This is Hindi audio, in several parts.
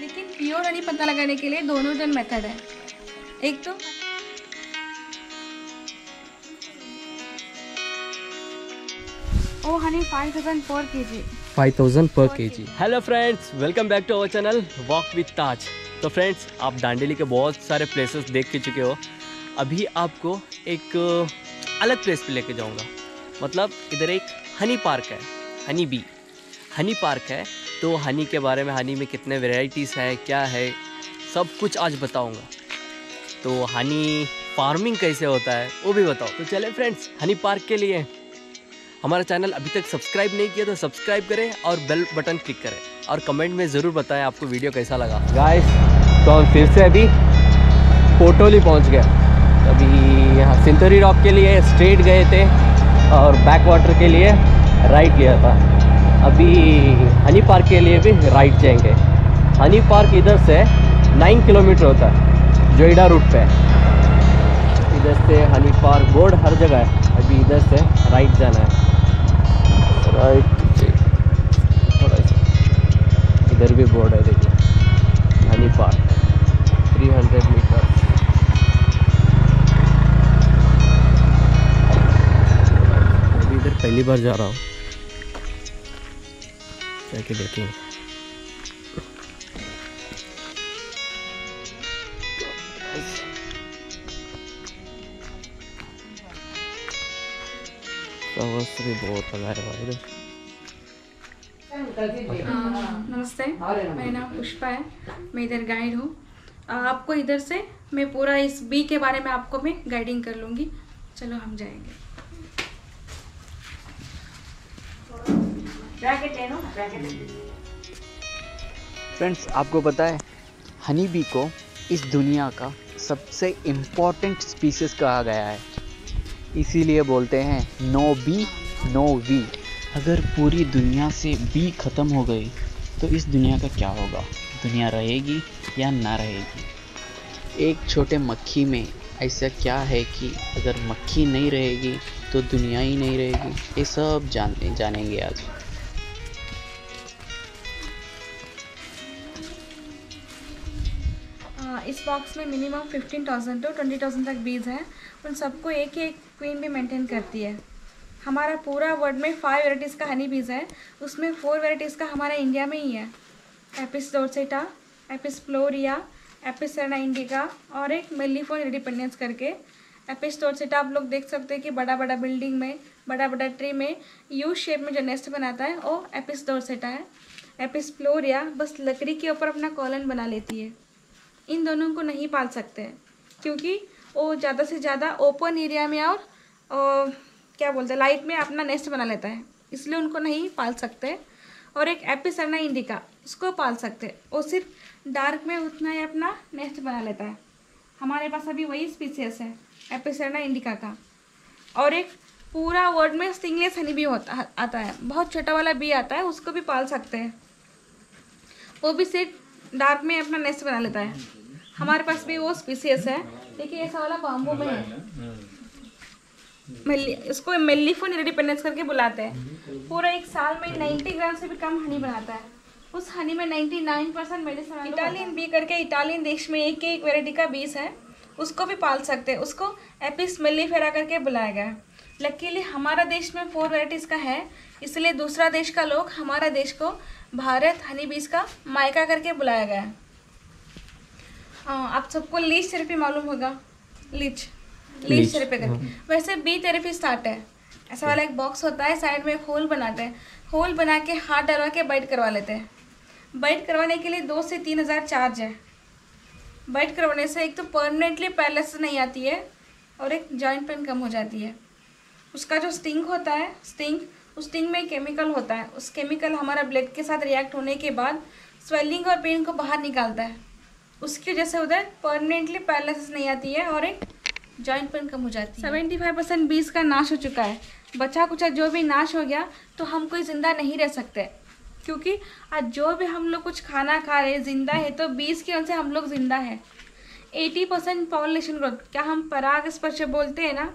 लेकिन प्योर हनी पता लगाने के लिए दोनों जन मेथड है। एक तो ओ हनी फाइव थाउज़ेंड पर के जी फाइव थाउज़ेंड पर K G hello friends welcome back to our channel walk with Taj तो फ्रेंड्स आप दांडेली के बहुत सारे प्लेसेस देख के चुके हो। अभी आपको एक अलग प्लेस पे लेके जाऊँगा। मतलब इधर एक हनी पार्क है। Honey bee. हनी पार्क है तो हनी के बारे में, हनी में कितने वेराइटीज़ है, क्या है, सब कुछ आज बताऊँगा। तो हनी फ़ार्मिंग कैसे होता है, वो भी बताओ। तो चले फ्रेंड्स हनी पार्क के लिए। हमारा चैनल अभी तक सब्सक्राइब नहीं किया तो सब्सक्राइब करें और बेल बटन क्लिक करें। और कमेंट में ज़रूर बताएँ आपको वीडियो कैसा लगा। गाइस तो हम फिर से अभी पोटोली पहुँच गए। अभी यहाँ सिंतोरी रॉक के लिए स्ट्रेट गए थे और बैक वाटर के लिए। राइट गया था। अभी हनी पार्क के लिए भी राइट जाएँगे। हनी पार्क इधर से नाइन किलोमीटर होता है जोइडा रूट पे। इधर से हनी पार्क बोर्ड हर जगह है। अभी इधर से राइट जाना है। राइट इधर भी बोर्ड है देखिए। हनी पार्क। 300 मीटर अभी इधर पहली बार जा रहा हूँ। जाके देखेंगे भी बहुत लगाया हुआ है इधर नमस्ते मेरा नाम पुष्पा है मैं इधर गाइड हूँ। आपको इधर से मैं पूरा इस बी के बारे में आपको मैं गाइडिंग कर लूँगी। चलो हम जाएँगे। फ्रेंड्स आपको पता है हनी बी को इस दुनिया का सबसे इम्पोर्टेंट स्पीसीज कहा गया है। इसीलिए बोलते हैं नो बी नो वी अगर पूरी दुनिया से बी ख़त्म हो गई तो इस दुनिया का क्या होगा? दुनिया रहेगी या ना रहेगी? एक छोटे मक्खी में ऐसा क्या है कि अगर मक्खी नहीं रहेगी तो दुनिया ही नहीं रहेगी? ये सब जानते जानेंगे आज। इस बॉक्स में minimum fifteen thousand to twenty thousand तक बीज हैं। उन सबको एक एक क्वीन भी मेंटेन करती है। हमारा पूरा वर्ल्ड में फाइव वेराइटीज़ का हनी बीज है। उसमें फोर वेराइटीज़ का हमारा इंडिया में ही है। Apis dorsata apis florea apis cerana indica और एक मेलीफोन इंडिपेंडेंस करके। एपिस डोरसेटा आप लोग देख सकते हैं कि बड़ा बड़ा बिल्डिंग में बड़ा बड़ा ट्री में यू शेप में जो नेस्ट बनाता है, वो एपिस डोरसेटा है। एपिस फ्लोरिया बस लकड़ी के ऊपर अपना कॉलन बना लेती है। इन दोनों को नहीं पाल सकते हैं। क्योंकि वो ज़्यादा से ज़्यादा ओपन एरिया में और अ, क्या बोलते हैं लाइट में अपना नेस्ट बना लेता है। इसलिए उनको नहीं पाल सकते। और एक एपिसरना इंडिका उसको पाल सकते। वो सिर्फ़ डार्क में उतना ही अपना नेस्ट बना लेता है। हमारे पास अभी वही स्पीसीस है एपिसरना इंडिका का। और एक पूरा वर्ल्ड में स्टिंगलेस हनी भी होता आता है। बहुत छोटा वाला बी आता है उसको भी पाल सकते हैं। वो भी सिर्फ़ डार्क में अपना नेस्ट बना लेता है। हमारे पास भी वो स्पीसीस है। देखिए, ऐसा वाला बाम्बू में है। इसको मेलीफोन इंडिपेंडेंस करके बुलाते हैं। पूरा एक साल में 90 ग्राम से भी कम हनी बनाता है। उस हनी में 99 परसेंट मेडिसिन इटालियन बी करके इटालियन देश में एक एक वेराइटी का बीज है। उसको भी पाल सकते हैं। उसको एपिस मेलीफेरा करके बुलाया गया है। लकीली हमारा देश में फोर वेराइटीज़ का है। इसलिए दूसरा देश का लोग हमारा देश को भारत हनी बीज का मायका करके बुलाया गया है। हाँ, आप सबको लीच थेरेपी मालूम होगा। लीच। लीच थेरेपी करके। वैसे बी थेरेपी स्टार्ट है। ऐसा वाला एक बॉक्स होता है साइड में एक होल बनाते हैं। होल बना के हाथ डलवा के बाइट करवा लेते हैं। बाइट करवाने के लिए दो से तीन हज़ार चार्ज है। बाइट करवाने से एक तो परमानेंटली पैरलेस नहीं आती है और एक जॉइंट पेन कम हो जाती है। उसका जो स्टिंग होता है स्टिंग स्टिंग में केमिकल होता है। उस केमिकल हमारा ब्लड के साथ रिएक्ट होने के बाद स्वेलिंग और पेन को बाहर निकालता है। उसकी वजह से उधर परमानेंटली पैरालिसिस नहीं आती है और एक जॉइंट पेन कम हो जाती है। सेवेंटी फाइव परसेंट बीज का नाश हो चुका है। बचा कुचा जो भी नाश हो गया तो हम कोई ज़िंदा नहीं रह सकते। क्योंकि आज जो भी हम लोग कुछ खाना खा रहे हैं, ज़िंदा है तो बीज की वजह से हम लोग ज़िंदा है। एटी परसेंट पॉपुलेशन ग्रोथ क्या हम पराग स्पर्श बोलते हैं ना?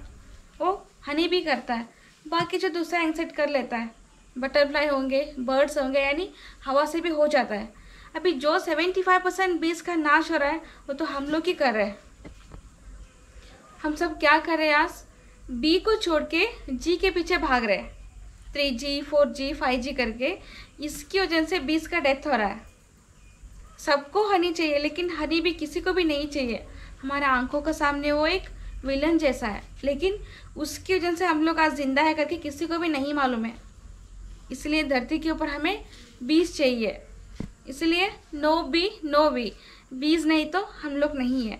वो हनी भी करता है। बाकी जो दूसरा एंगसेट कर लेता है बटरफ्लाई होंगे बर्ड्स होंगे, यानी हवा से भी हो जाता है। अभी जो 75 परसेंट बीज का नाश हो रहा है, वो तो हम लोग ही कर रहे हैं। हम सब क्या कर रहे हैं आज? बी को छोड़ के जी के पीछे भाग रहे three G four G five G करके इसकी वजह से बीज का डेथ हो रहा है। सबको हनी चाहिए, लेकिन हनी भी किसी को भी नहीं चाहिए। हमारे आँखों के सामने वो एक विलन जैसा है। लेकिन उसकी वजह से हम लोग आज ज़िंदा है करके किसी को भी नहीं मालूम है। इसलिए धरती के ऊपर हमें बीज चाहिए। इसलिए नो बी नो बी बीज नहीं तो हम लोग नहीं है।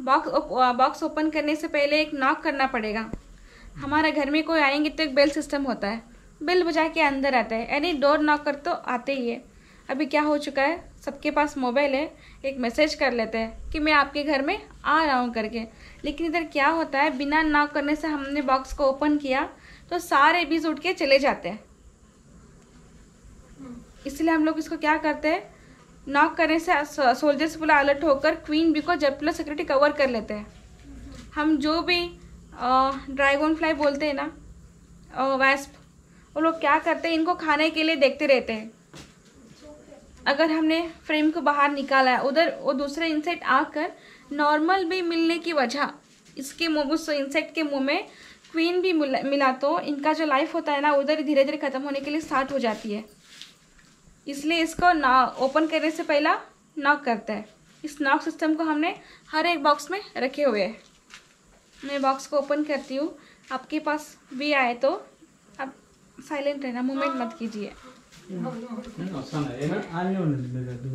बॉक्स बॉक्स ओपन करने से पहले एक नॉक करना पड़ेगा। हमारे घर में कोई आएँगे तो एक बेल सिस्टम होता है। बेल बजा के अंदर आता है। यानी डोर नॉक कर तो आते ही है। अभी क्या हो चुका है? सबके पास मोबाइल है, एक मैसेज कर लेते हैं कि मैं आपके घर में आ रहा हूँ करके। लेकिन इधर क्या होता है, बिना नॉक करने से हमने बॉक्स को ओपन किया तो सारे बीज उठ के चले जाते हैं। इसलिए हम लोग इसको क्या करते हैं नॉक करने से सोल्जर्स पूरा अलर्ट होकर क्वीन बी को जब सिक्योरिटी कवर कर लेते हैं। हम जो भी ड्रैगन फ्लाई बोलते हैं ना वैस्प वो लोग क्या करते हैं, इनको खाने के लिए देखते रहते हैं। अगर हमने फ्रेम को बाहर निकाला है उधर वो दूसरे इंसेक्ट आकर नॉर्मल भी मिलने की वजह इसके मुँह उस इंसेक्ट के मुँह में क्वीन भी मिला तो इनका जो लाइफ होता है ना उधर धीरे धीरे ख़त्म होने के लिए स्टार्ट हो जाती है। इसलिए इसको ना ओपन करने से पहला नॉक करता है। इस नॉक सिस्टम को हमने हर एक बॉक्स में रखे हुए हैं। मैं बॉक्स को ओपन करती हूँ। आपके पास भी आए तो आप साइलेंट रहना मूवमेंट मत कीजिए। ఆడనే ఉండండి మీరు అది.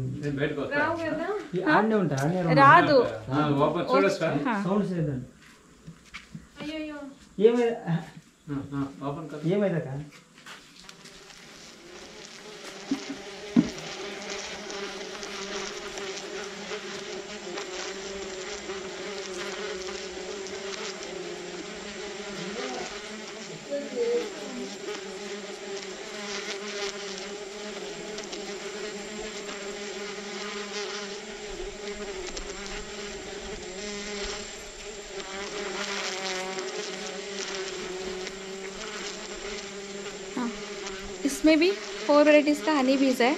इसमें भी फोर वेराइटीज़ का हनी बीज है।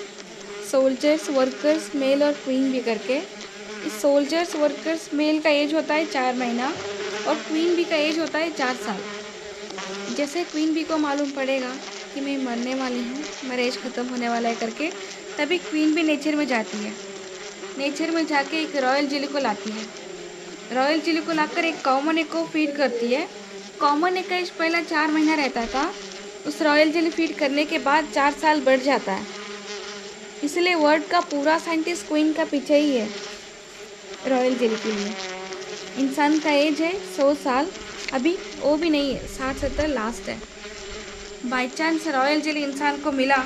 सोल्जर्स वर्कर्स मेल और क्वीन भी करके। इस सोल्जर्स वर्कर्स मेल का एज होता है चार महीना और क्वीन बी का एज होता है चार साल। जैसे क्वीन बी को मालूम पड़ेगा कि मैं मरने वाली हूँ मेरा एज ख़त्म होने वाला है करके, तभी क्वीन भी नेचर में जाती है। नेचर में जाके एक रॉयल जिली को लाती है। रॉयल जिली को लाकर एक कॉमन एक को फ़ीड करती है। कॉमन एक का एज पहला चार महीना रहता था। उस रॉयल जेली फ़ीड करने के बाद चार साल बढ़ जाता है। इसलिए वर्ल्ड का पूरा साइंटिस्ट क्वीन का पीछे ही है रॉयल जेली के लिए। इंसान का एज है सौ साल। अभी वो भी नहीं है, साठ सत्तर लास्ट है। बाई चांस रॉयल जेली इंसान को मिला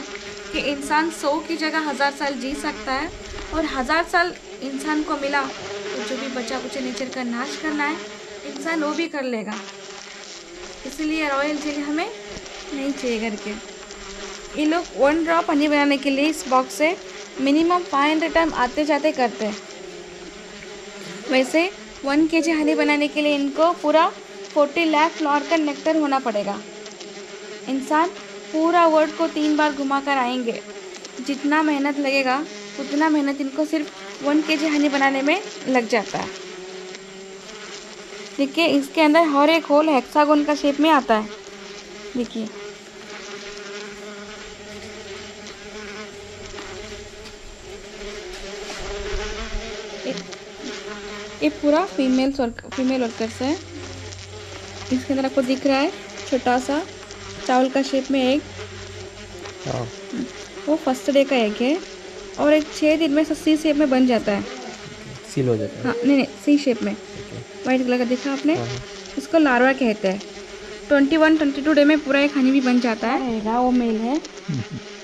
कि इंसान सौ की जगह हज़ार साल जी सकता है और हज़ार साल इंसान को मिला तो जो भी बचा कुछ नेचर का नाश करना है, इंसान वो भी कर लेगा। इसलिए रॉयल जेली हमें नहीं चाहिए करके ये लोग वन ड्रॉप हनी बनाने के लिए इस बॉक्स से मिनिमम फाइव हंड्रेड टाइम आते जाते करते हैं। वैसे वन के जी हनी बनाने के लिए इनको पूरा फोर्टी लाख फ्लॉर का नेक्टर होना पड़ेगा। इंसान पूरा वर्ल्ड को तीन बार घुमा कर आएँगे। जितना मेहनत लगेगा, उतना मेहनत इनको सिर्फ़ वन के जी हनी बनाने में लग जाता है। देखिए, इसके अंदर हर एक होल हेक्सागोन का शेप में आता है। देखिए। ये पूरा फीमेल फीमेल वर्कर्स है। इसके अंदर आपको दिख रहा है छोटा सा चावल का शेप में एग वो फ़र्स्ट डे का एग है और एक छः दिन में सी शेप में बन जाता है। सील हो जाता है। हाँ नहीं नहीं सी शेप में। वाइट कलर का देखा आपने? इसको लार्वा कहते हैं। Twenty one twenty two day में पूरा एक हनी भी बन जाता है। वो मेल है।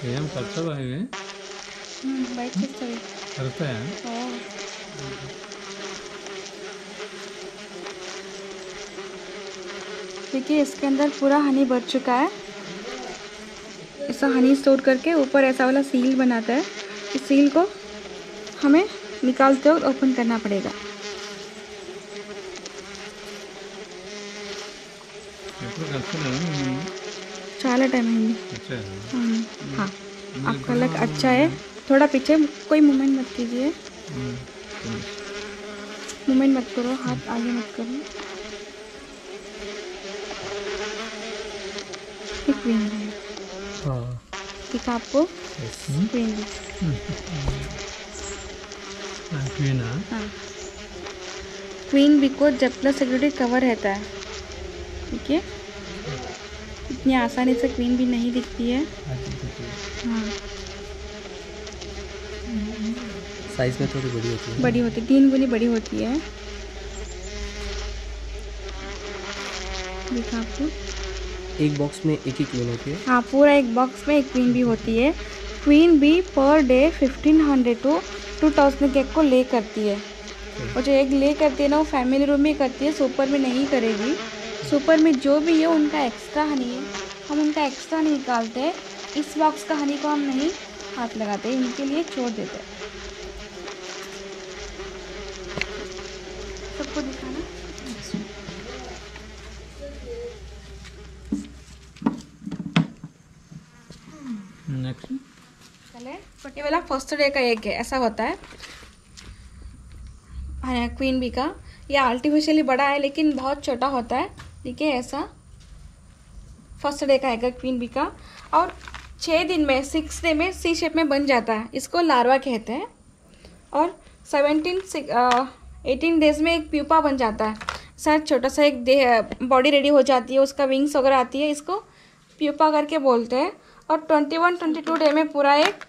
हम करते हैं हम्म ఖర్చు ఇది బయటకు करते हैं देखिए इसके अंदर पूरा हनी भर चुका है। ऐसा हनी स्टोर करके ऊपर ऐसा वाला सील बनाता है। इस सील को हमें निकालते वक्त ओपन करना पड़ेगा। तो చాలా टाइम है అచ్చా हम्म, हाँ आपका लक अच्छा है थोड़ा पीछे कोई मूवमेंट मत कीजिए मूवमेंट मत करो हाथ आगे मत करो एक क्वीन है हाँ एक आपको क्वीन भी క్వీనా हाँ क्वीन बी को जब प्लस सिक्योरिटी कवर रहता है ठीक है इतनी आसानी से क्वीन भी नहीं दिखती है। हाँ। साइज़ में थोड़ी बड़ी होती है। बड़ी होती है तीन गुनी बड़ी होती है। देखा आपको? एक बॉक्स में एक ही क्वीन होती है। हाँ पूरा एक बॉक्स में एक क्वीन भी होती है। क्वीन भी per day fifteen hundred to two thousand cake को ले करती है। और जो एग ले करती है ना वो फैमिली रूम में करती है सुपर में नहीं करेगी। सुपर में जो भी है उनका एक्स्ट्रा हनी है। हम उनका एक्स्ट्रा नहीं निकालते। इस बॉक्स का हनी को हम नहीं हाथ लगाते इनके लिए छोड़ देते। हैं सबको दिखाना? ये वाला फ़र्स्ट डे का एक है ऐसा होता है। हाँ, क्वीन बी का। ये आर्टिफिशियली बड़ा है लेकिन बहुत छोटा होता है। ठीक है ऐसा। फ़र्स्ट डे का आएगा क्वीन बी का। और छः दिन में सिक्स डे में सी शेप में बन जाता है। इसको लार्वा कहते हैं। और सेवनटीन एटीन डेज़ में एक प्यूपा बन जाता है। शायद छोटा सा एक बॉडी रेडी हो जाती है उसका विंग्स वगैरह आती है इसको प्यूपा करके बोलते हैं। और twenty one twenty two day में पूरा एक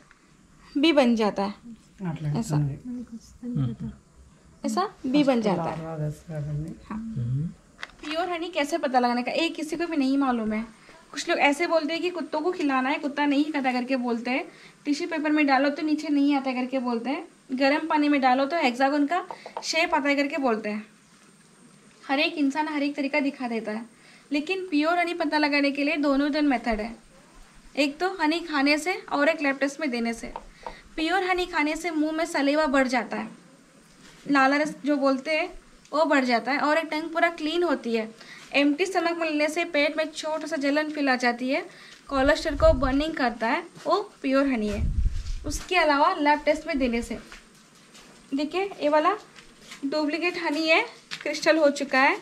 बी बन जाता है। ऐसा। ऐसा बी बन जाता है। हाँ। हम्म। प्योर हनी कैसे पता लगाने का? एक किसी को भी नहीं मालूम है। कुछ लोग ऐसे बोलते हैं कि कुत्तों को खिलाना है, कुत्ता नहीं खाता करके बोलते हैं। टिश्यू पेपर में डालो तो नीचे नहीं आता करके बोलते हैं। गर्म पानी में डालो तो हेक्सागोन का शेप आता है करके बोलते हैं। हर एक इंसान हर एक तरीका दिखा देता है। लेकिन प्योर हनी पता लगाने के लिए दोनों जन मेथड है। एक तो हनी खाने से और एक लैब में देने से। प्योर हनी खाने से मुँह में सलेवा बढ़ जाता है। लाला रस जो बोलते हैं वो बढ़ जाता है और एक टंग पूरा क्लीन होती है। एम्प्टी स्टमक में लेने से पेट में छोटा सा जलन फील आ जाती है। कोलेस्ट्रॉल को बर्निंग करता है। वो प्योर हनी है। उसके अलावा लैब टेस्ट में देने से। देखिए, ये वाला डुप्लीकेट हनी है क्रिस्टल हो चुका है।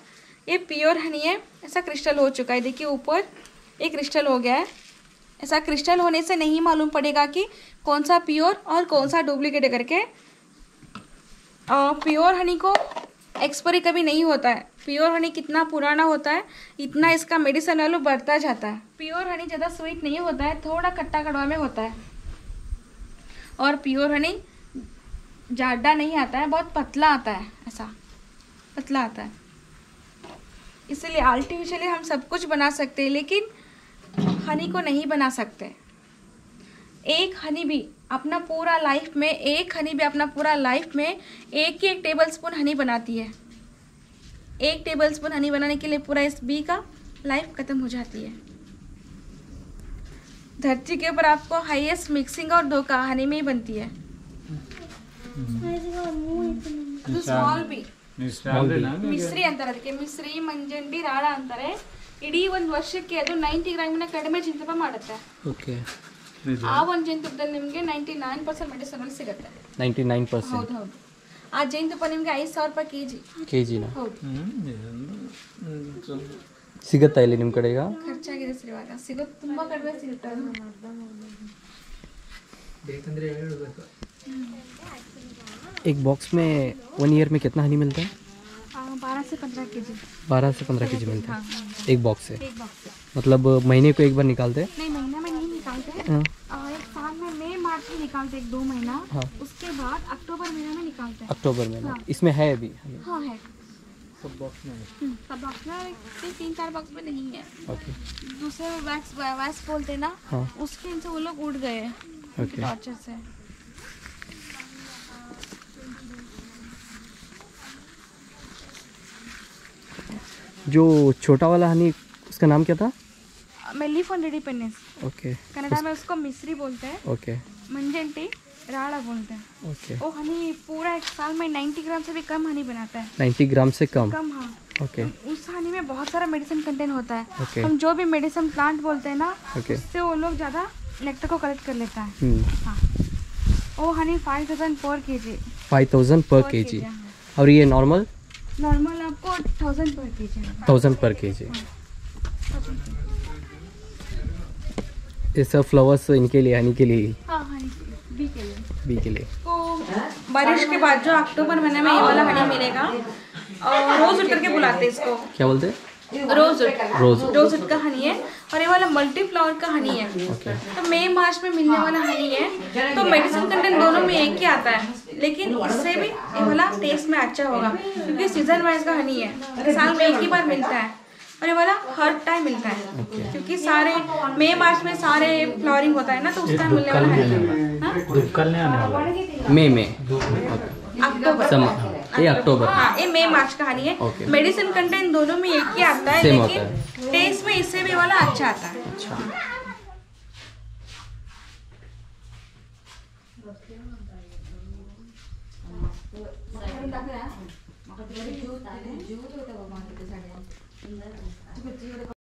ये प्योर हनी है, ऐसा क्रिस्टल हो चुका है। देखिए, ऊपर ये क्रिस्टल हो गया है। ऐसा क्रिस्टल होने से नहीं मालूम पड़ेगा कि कौन सा प्योर और कौन सा डुप्लीकेट करके। प्योर हनी को एक्सपायरी कभी नहीं होता है। प्योर हनी कितना पुराना होता है, इतना इसका मेडिसिन वैल्यू बढ़ता जाता है। प्योर हनी ज़्यादा स्वीट नहीं होता है, थोड़ा खट्टा कड़वा में होता है। और प्योर हनी जाडा नहीं आता है, बहुत पतला आता है, ऐसा। पतला आता है। इसलिए आर्टिफिशियली हम सब कुछ बना सकते हैं, लेकिन हनी को नहीं बना सकते। एक हनी भी अपना पूरा लाइफ में एक हनी भी अपना पूरा लाइफ में एक ही एक टेबल स्पून हनी बनाती है एक टेबल स्पून हनी बनाने के लिए पूरा इस बी का लाइफ खत्म हो जाती है धरती के ऊपर आपको हाईएस्ट मिक्सिंग और धोखा हनी में ही बनती है ಅದು ಸ್ಮಾಲ್ ಬಿ నీ ಸ್ಟಾಲ್ದೇನಾ ಮಿಸ್ರಿ ಅಂತಾರೆ ಅದಕ್ಕೆ ಮಿಸ್ರಿ ಮಂಜಂಡಿ ರಾಳ ಅಂತಾರೆ ಇಡೀ ಒಂದು ವರ್ಷಕ್ಕೆ ಅದು ನೈಂಟಿ ಗ್ರಾಮಿನ ಕಡಿಮೆ ಜೇನುತುಪ್ಪ ಮಾಡುತ್ತೆ ಓಕೆ ಆ ಒಂದು ಜೇನುತುಪ್ಪದಲ್ಲಿ ನಿಮಗೆ ನೈಂಟಿ ನೈನ್ ಪರ್ಸೆಂಟ್ ಮೆಡಿಸನ್ ಸಿಗುತ್ತೆ ನೈಂಟಿ ನೈನ್ ಪರ್ಸೆಂಟ್ ಹೌದು ಹೌದು ಆ ಜೇನುತುಪ್ಪ ನಿಮಗೆ ಐದು ಸಾವಿರ ರೂಪಾಯಿ ಕೆ ಜಿ ಕೆ ಜಿನ ಹೌದು ಸಿಗುತ್ತಾ ಇಲ್ಲಿ ನಿಮ್ಮ ಕಡೆ ಈಗ ಖರ್ಚಾಗಿದೆ ಸರ್ ಇವಾಗ ಸಿಗೋದು ತುಂಬಾ ಕಡಿಮೆ ಸಿಗುತ್ತೆ ಅದು. ಬೇಕಂದ್ರೆ ಹೇಳ್ಬೇಕು एक बॉक्स में वन ईयर में कितना हनी मिलता है ಆ, बारह से पंद्रह के जी बारह से पंद्रह के जी मिलता है एक बॉक्स से एक बॉक्स से मतलब महीने को एक बार निकालते हैं नहीं महीना में नहीं निकालते हैं। हाँ, एक साल में मई मार्च में निकालते हैं एक दो महीना। हाँ। उसके बाद अक्टूबर महीना में निकालते हैं। अक्टूबर में हाँ। इसमें है अभी? हाँ है। सब बॉक्स में हम्म, सब बॉक्स में तीन तीन चार बॉक्स में नहीं है। ओके दूसरे वैक्स वैक्स बोलते ना हाँ। उसके इनसे वो लोग उड़ गए टॉर्चर से। जो छोटा वाला हनी उसका नाम क्या था? मेलीफोन रेडिपेनेस ओके कनाडा में उसको मिस्री बोलते हैं। ओके मंजेंटी राड़ा बोलते हैं। ओके वो हनी पूरा एक साल में 90 ग्राम से भी कम हनी बनाता है। 90 ग्राम से कम? कम हाँ। ओके उस हनी में बहुत सारा मेडिसिन कंटेंट होता है। Okay. हम जो भी मेडिसिन प्लांट बोलते हैं ना उससे वो लोग ज़्यादा नेक्टर को कलेक्ट कर लेता हाँ। वो हनी फाइव थाउज़ेंड पर के जी फाइव थाउज़ेंड पर के जी और ये नॉर्मल नॉर्मल आपको थाउज़ेंड पर के जी थाउज़ेंड पर के जी ये सब फ्लावर्स इनके लिए हनी के लिए? ही, हाँ हनी बी के लिए। बी के लिए। को बारिश के बाद जो अक्टूबर महीने में ये वाला हनी मिलेगा और रोज उठ करके बुलाते हैं इसको। क्या बोलते हैं? रोज रोज रोज का हनी है और ये वाला मल्टी फ्लावर का हनी है। ओके तो मई मार्च में मिलने वाला हनी है। तो मेडिसिन कंटेंट दोनों में एक ही आता है लेकिन इससे भी ये वाला टेस्ट में अच्छा होगा क्योंकि सीज़न वाइज का हनी है। साल में एक ही बार मिलता है। और ये वाला हर टाइम मिलता है। क्योंकि सारे मई मार्च में सारे फ्लावरिंग होता है ना तो उस टाइम मिलने वाला हाँ? धूप कल नहीं आने वाला। है। मई। में अक्टूबर ये अक्टूबर। हाँ ये मई मार्च का हनी है। Okay. मेडिसिन कंटेंट दोनों में एक ही आता है लेकिन टेस्ट में इससे भी वाला अच्छा आता है। अच्छा।